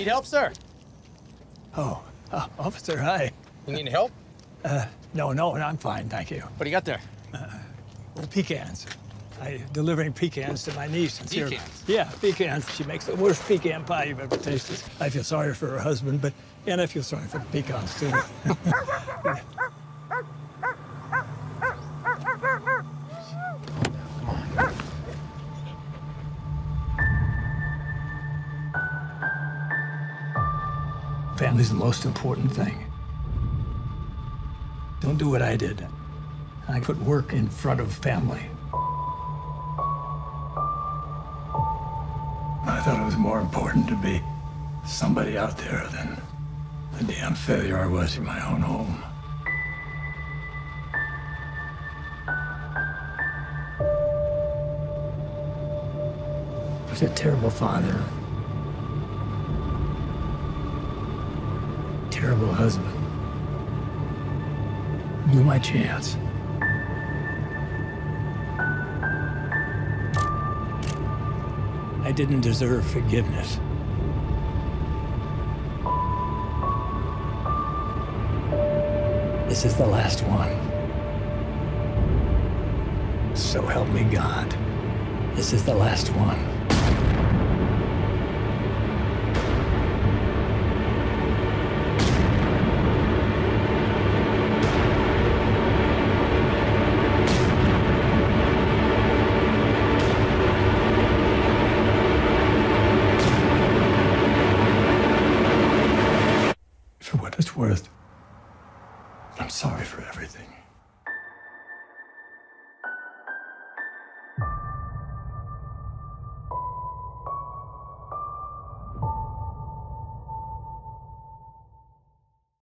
Need help, sir? Oh, uh, officer, hi. You need help? Uh, no, no, I'm fine, thank you. What do you got there? Well, pecans. I delivering pecans to my niece. And Pecans? Here. Yeah, pecans. She makes the worst pecan pie you've ever tasted. I feel sorry for her husband, but and I feel sorry for the pecans too. Family's the most important thing. Don't do what I did. I put work in front of family. I thought it was more important to be somebody out there than the damn failure I was in my own home. I was a terrible father. Terrible husband. Blew my chance. I didn't deserve forgiveness. This is the last one. So help me God. This is the last one. For what it's worth, I'm sorry for everything.